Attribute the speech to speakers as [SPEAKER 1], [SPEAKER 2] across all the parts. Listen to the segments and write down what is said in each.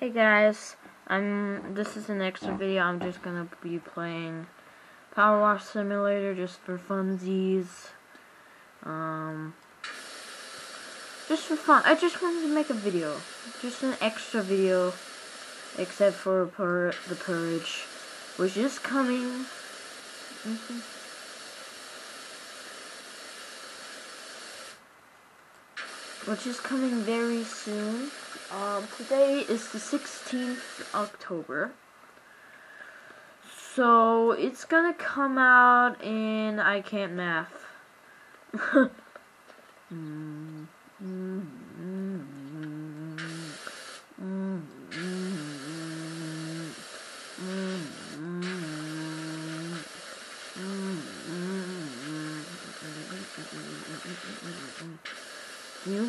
[SPEAKER 1] Hey guys, I'm. This is an extra video. I'm just gonna be playing Power Wash Simulator just for funsies. Um, just for fun. I just wanted to make a video, just an extra video, except for the purge, which is coming. Which is coming very soon. Um, today is the 16th October. So it's gonna come out in I can't math. Mm, mm, mm, This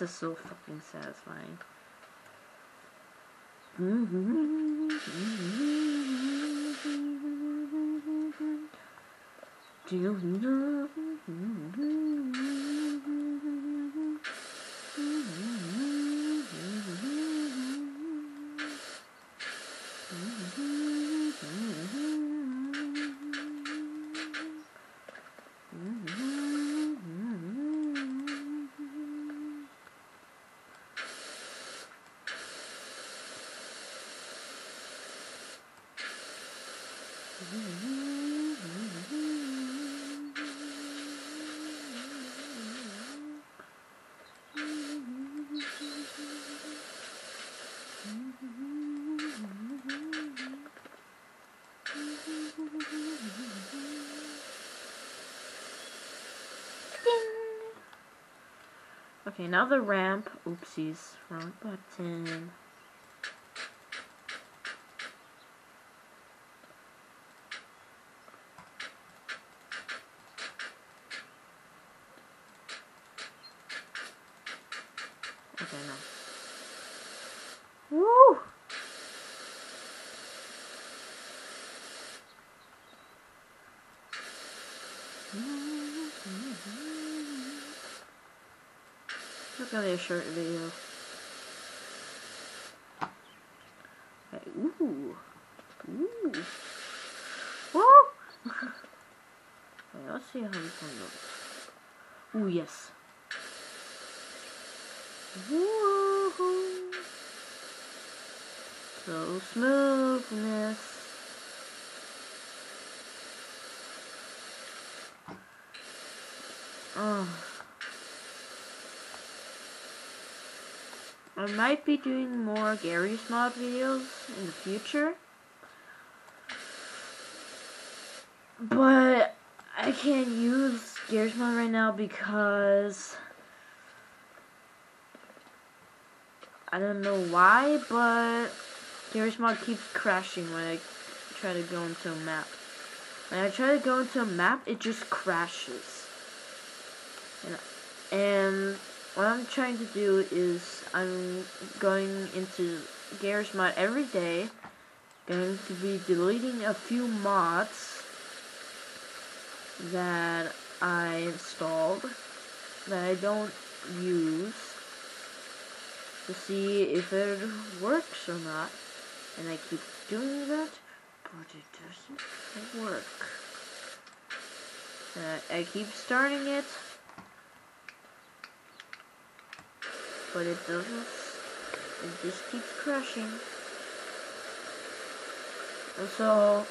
[SPEAKER 1] is so fucking satisfying. Do you know? Okay, now the ramp. Oopsies, wrong button. Okay, no. Woo! Look at a short video. Okay, ooh. Ooh. Woo! okay, let's see how this one goes. Ooh, yes. Woohoo! So smoothness. Oh. I might be doing more Garry's Mod videos in the future. But I can't use Garry's Mod right now because I don't know why, but Garry's Mod keeps crashing when I try to go into a map. When I try to go into a map, it just crashes. And, and what I'm trying to do is I'm going into Garry's Mod every day. Going to be deleting a few mods that I installed that I don't use to see if it works or not. And I keep doing that, but it doesn't work. Uh, I keep starting it, but it doesn't, it just keeps crashing. And so,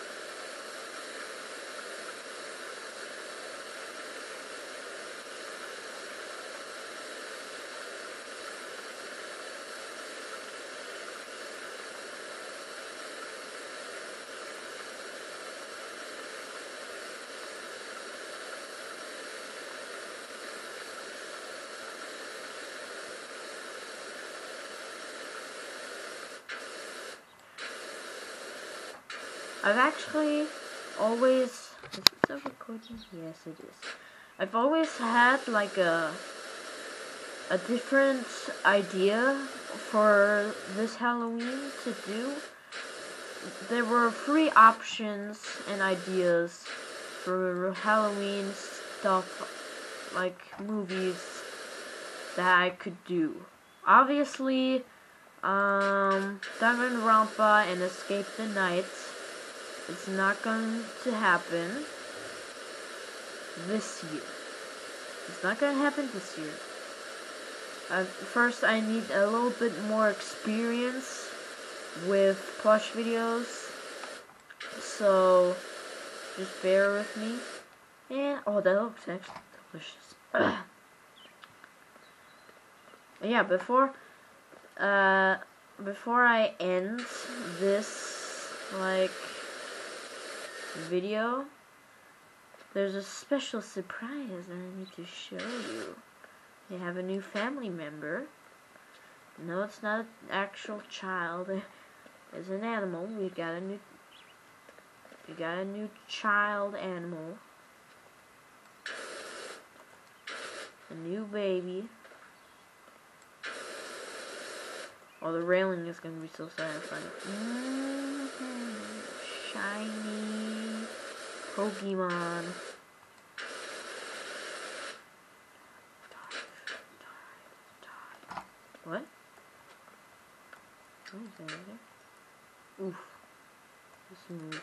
[SPEAKER 1] I've actually always. Is this recording? Yes, it is. I've always had like a a different idea for this Halloween to do. There were three options and ideas for Halloween stuff, like movies that I could do. Obviously, um, Danganronpa and Escape the Night. It's not going to happen this year. It's not going to happen this year. Uh, first, I need a little bit more experience with plush videos. So, just bear with me. And, oh, that looks actually delicious. yeah, before, uh, before I end this, like, video, there's a special surprise that I need to show you. They have a new family member. No, it's not an actual child. It's an animal. We got a new we got a new child animal. A new baby. Oh, the railing is gonna be so satisfying. Mm -hmm. Shiny Pokemon. What? Oh, there? Oof. Let's move.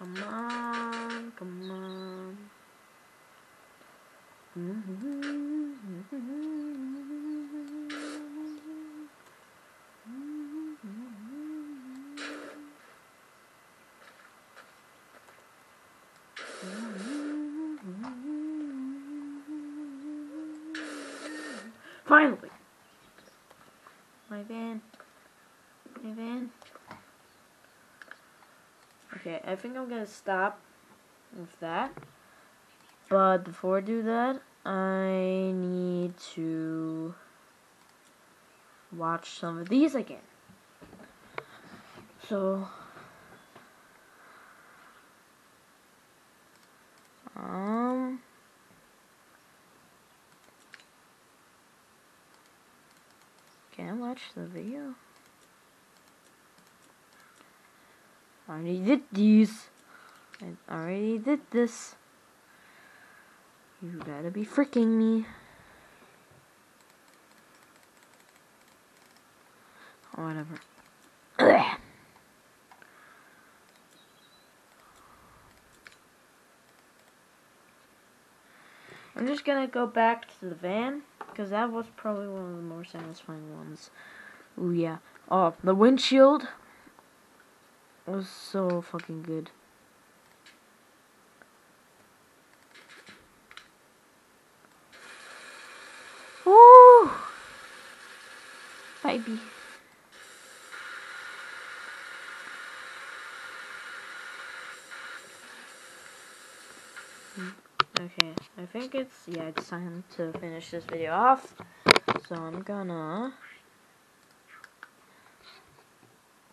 [SPEAKER 1] Come on, come on. Finally! My van. My van. Okay, I think I'm gonna stop with that. But before I do that, I need to watch some of these again. So, um, can I watch the video? I already did these. I already did this. You gotta be freaking me. Whatever. I'm just gonna go back to the van because that was probably one of the more satisfying ones. Oh yeah. Oh, the windshield was so fucking good. Woo! Baby. Okay, I think it's, yeah, it's time to finish this video off. So I'm gonna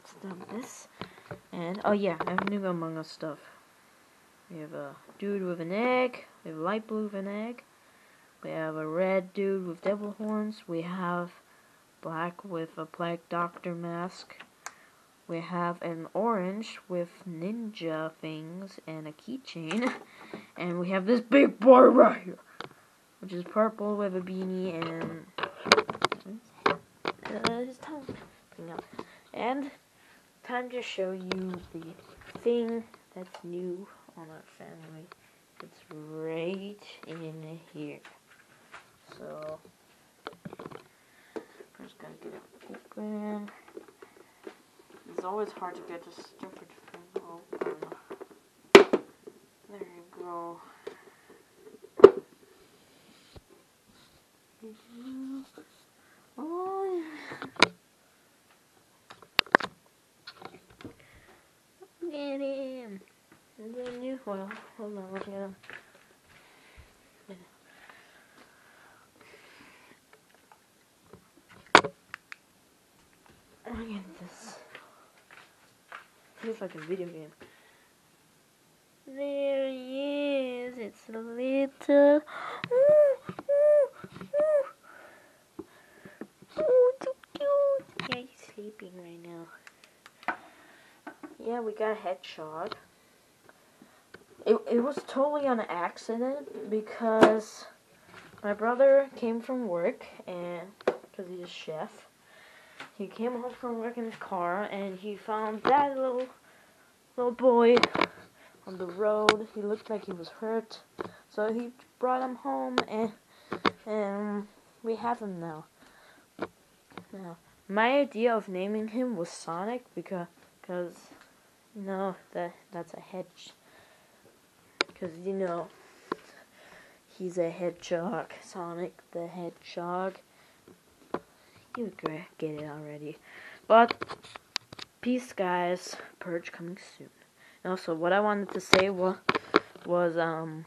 [SPEAKER 1] stop this. And, oh yeah, I have new Among Us stuff. We have a dude with an egg. We have a light blue with an egg. We have a red dude with devil horns. We have black with a black doctor mask. We have an orange with ninja things and a keychain. And we have this big boy right here. Which is purple with a beanie and uh, his tongue. And time to show you the thing that's new on our family. It's right in here. So, I'm just gonna get it open. It's always hard to get this stupid thing open. There you go. Oh, Oh hold on, look at him. Look at this. Feels like a video game. There he is. It's a little. Oh, too cute. Yeah, he's sleeping right now. Yeah, we got a headshot. It, it was totally an accident because my brother came from work and because he's a chef. He came home from work in his car and he found that little little boy on the road. He looked like he was hurt, so he brought him home and and we have him now. Now, my idea of naming him was Sonic because because you know that that's a hedge because you know he's a hedgehog. Sonic the Hedgehog. You get it already. But, peace guys. Purge coming soon. And also, what I wanted to say was, was um,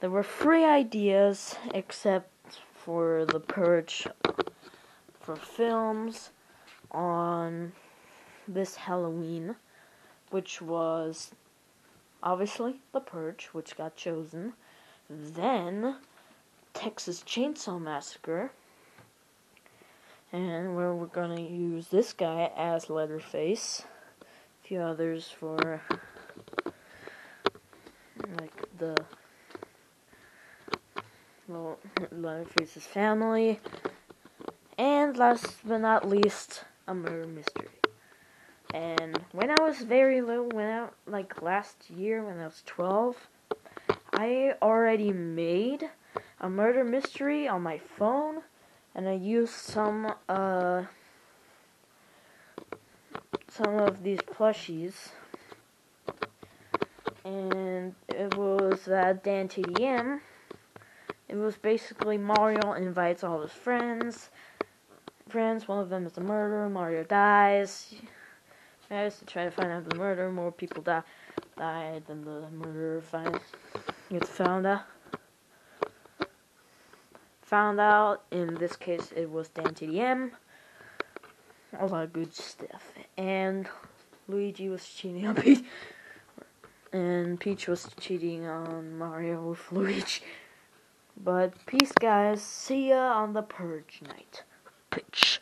[SPEAKER 1] there were free ideas except for the Purge for films on this Halloween, which was obviously The Purge, which got chosen. Then Texas Chainsaw Massacre. And where we're gonna use this guy as Leatherface. A few others for like the well Leatherface's family. And last but not least, a murder mystery. And when I was very little, when I like last year when I was twelve, I already made a murder mystery on my phone, and I used some uh some of these plushies, and it was uh, Dan TDM. It was basically Mario invites all his friends. Friends, one of them is a murderer. Mario dies. Has to try to find out the murder. More people die, died than the murderer finds gets found out. Found out, in this case, it was Dan TDM. A lot of good stuff. And Luigi was cheating on Peach. And Peach was cheating on Mario with Luigi. But peace, guys. See ya on the Purge night. Peach.